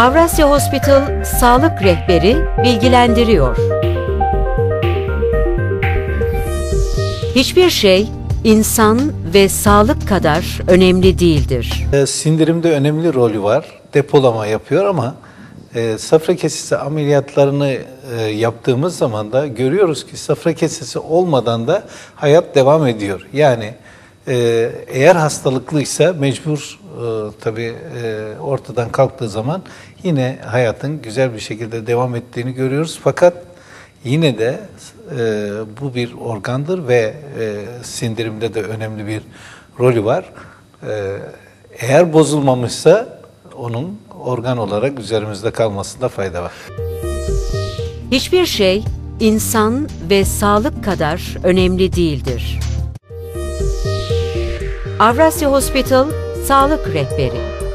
Avrasya Hospital Sağlık Rehberi bilgilendiriyor. Hiçbir şey insan ve sağlık kadar önemli değildir. E, Sindirimde önemli rolü var. Depolama yapıyor ama e, safra kesesi ameliyatlarını e, yaptığımız zaman da görüyoruz ki safra kesesi olmadan da hayat devam ediyor. Yani e, eğer hastalıklıysa mecbur e, tabii e, ortadan kalktığı zaman yine hayatın güzel bir şekilde devam ettiğini görüyoruz. Fakat yine de e, bu bir organdır ve sindirimde de önemli bir rolü var. Eğer bozulmamışsa onun organ olarak üzerimizde kalmasında fayda var. Hiçbir şey insan ve sağlık kadar önemli değildir. Avrasya Hospital Sağlık Rehberi.